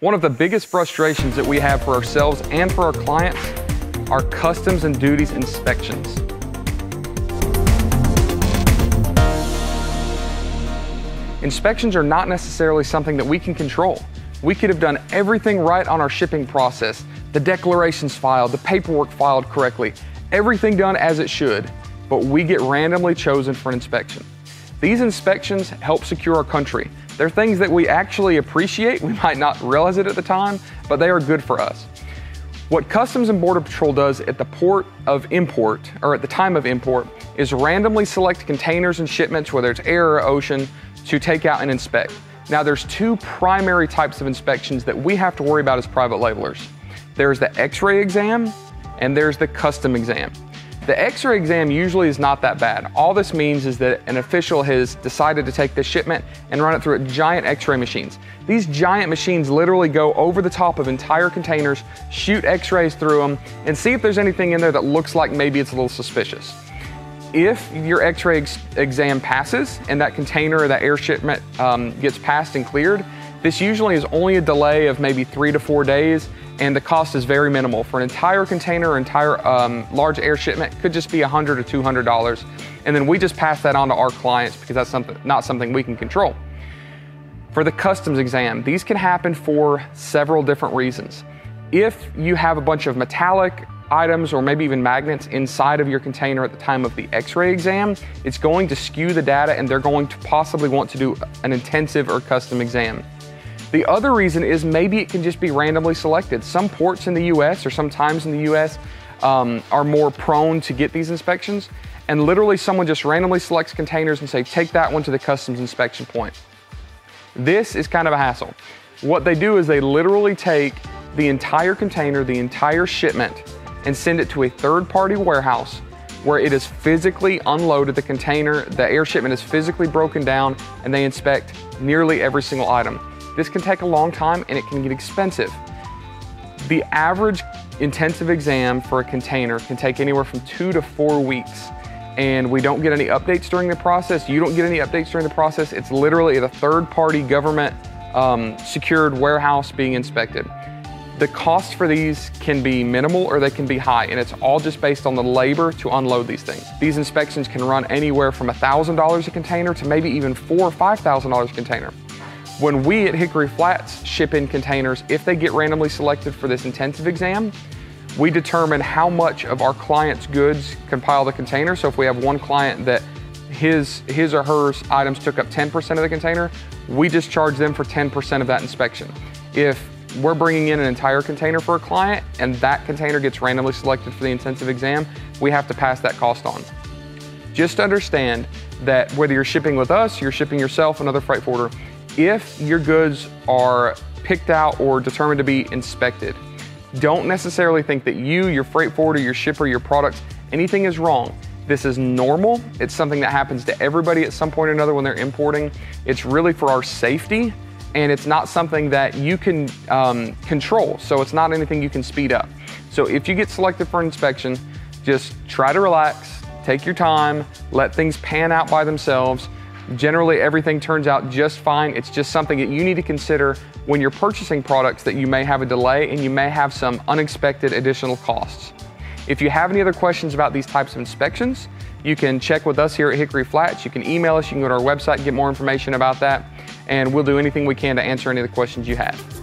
One of the biggest frustrations that we have for ourselves and for our clients are customs and duties inspections. Inspections are not necessarily something that we can control. We could have done everything right on our shipping process, the declarations filed, the paperwork filed correctly, everything done as it should, but we get randomly chosen for an inspection. These inspections help secure our country. They're things that we actually appreciate. We might not realize it at the time, but they are good for us. What Customs and Border Patrol does at the port of import, or at the time of import, is randomly select containers and shipments, whether it's air or ocean, to take out and inspect. Now, there's two primary types of inspections that we have to worry about as private labelers. There's the x-ray exam and there's the custom exam. The x-ray exam usually is not that bad. All this means is that an official has decided to take this shipment and run it through a giant x-ray machines. These giant machines literally go over the top of entire containers, shoot x-rays through them, and see if there's anything in there that looks like maybe it's a little suspicious. If your x-ray ex exam passes and that container or that air shipment um, gets passed and cleared, this usually is only a delay of maybe three to four days and the cost is very minimal. For an entire container or entire um, large air shipment, could just be 100 or $200. And then we just pass that on to our clients because that's something, not something we can control. For the customs exam, these can happen for several different reasons. If you have a bunch of metallic items or maybe even magnets inside of your container at the time of the x-ray exam, it's going to skew the data and they're going to possibly want to do an intensive or custom exam. The other reason is maybe it can just be randomly selected. Some ports in the US or sometimes in the US um, are more prone to get these inspections. And literally someone just randomly selects containers and say, take that one to the customs inspection point. This is kind of a hassle. What they do is they literally take the entire container, the entire shipment, and send it to a third party warehouse where it is physically unloaded, the container, the air shipment is physically broken down, and they inspect nearly every single item. This can take a long time and it can get expensive. The average intensive exam for a container can take anywhere from two to four weeks and we don't get any updates during the process. You don't get any updates during the process. It's literally a third party government um, secured warehouse being inspected. The cost for these can be minimal or they can be high, and it's all just based on the labor to unload these things. These inspections can run anywhere from $1,000 a container to maybe even four or $5,000 a container. When we at Hickory Flats ship in containers, if they get randomly selected for this intensive exam, we determine how much of our client's goods compile the container. So if we have one client that his, his or hers items took up 10% of the container, we just charge them for 10% of that inspection. If we're bringing in an entire container for a client and that container gets randomly selected for the intensive exam, we have to pass that cost on. Just understand that whether you're shipping with us, you're shipping yourself, another freight forwarder, if your goods are picked out or determined to be inspected, don't necessarily think that you, your freight forwarder, your shipper, your products, anything is wrong. This is normal. It's something that happens to everybody at some point or another when they're importing. It's really for our safety, and it's not something that you can um, control. So it's not anything you can speed up. So if you get selected for inspection, just try to relax, take your time, let things pan out by themselves. Generally, everything turns out just fine. It's just something that you need to consider when you're purchasing products that you may have a delay and you may have some unexpected additional costs. If you have any other questions about these types of inspections, you can check with us here at Hickory Flats. You can email us, you can go to our website and get more information about that, and we'll do anything we can to answer any of the questions you have.